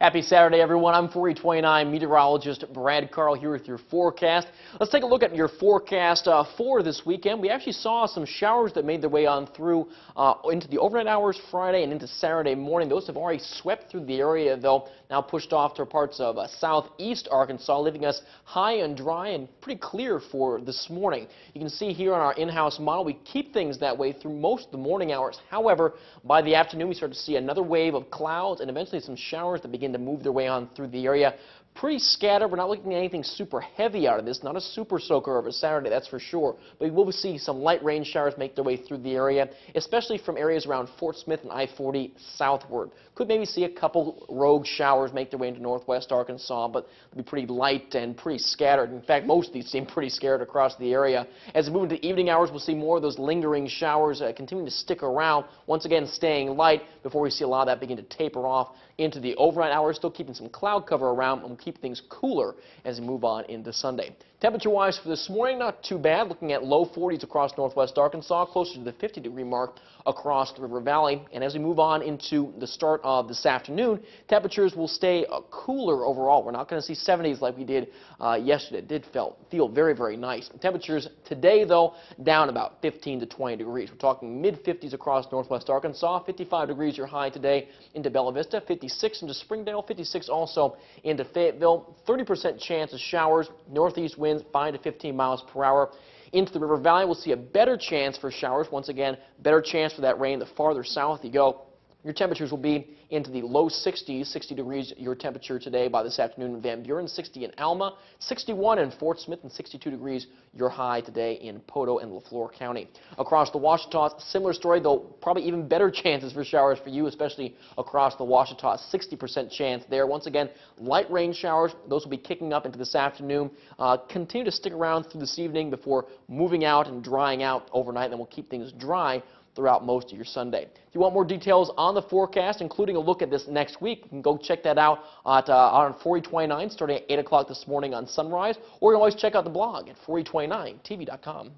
Happy Saturday, everyone. I'm 429 meteorologist Brad Carl here with your forecast. Let's take a look at your forecast uh, for this weekend. We actually saw some showers that made their way on through uh, into the overnight hours Friday and into Saturday morning. Those have already swept through the area, though, now pushed off to parts of uh, southeast Arkansas, leaving us high and dry and pretty clear for this morning. You can see here on our in-house model, we keep things that way through most of the morning hours. However, by the afternoon, we start to see another wave of clouds and eventually some showers that begin begin to move their way on through the area. Pretty scattered. We're not looking at anything super heavy out of this. Not a super soaker of a Saturday, that's for sure. But we will see some light rain showers make their way through the area, especially from areas around Fort Smith and I-40 southward. Could maybe see a couple rogue showers make their way into northwest Arkansas, but they'll be pretty light and pretty scattered. In fact, most of these seem pretty scattered across the area. As we move into evening hours, we'll see more of those lingering showers uh, continuing to stick around, once again staying light before we see a lot of that begin to taper off into the overnight hours, still keeping some cloud cover around keep things cooler as we move on into Sunday. Temperature-wise for this morning, not too bad. Looking at low 40s across northwest Arkansas, closer to the 50-degree mark across the River Valley. And as we move on into the start of this afternoon, temperatures will stay uh, cooler overall. We're not going to see 70s like we did uh, yesterday. It did felt, feel very, very nice. Temperatures today, though, down about 15 to 20 degrees. We're talking mid-50s across northwest Arkansas. 55 degrees your high today into Bella Vista. 56 into Springdale. 56 also into Fayetteville. 30% chance of showers. Northeast winds winds 5 to 15 miles per hour. Into the River Valley, we'll see a better chance for showers. Once again, better chance for that rain the farther south you go. Your temperatures will be into the low 60s, 60 degrees your temperature today by this afternoon in Van Buren, 60 in Alma, 61 in Fort Smith, and 62 degrees your high today in Poteau and Leflore County. Across the Ouachitas, similar story, though probably even better chances for showers for you, especially across the Ouachitas, 60% chance there. Once again, light rain showers, those will be kicking up into this afternoon. Uh, continue to stick around through this evening before moving out and drying out overnight, and then we'll keep things dry throughout most of your Sunday. If you want more details on the forecast, including a look at this next week, you can go check that out at, uh, on 4029 starting at 8 o'clock this morning on Sunrise, or you can always check out the blog at 4029tv.com.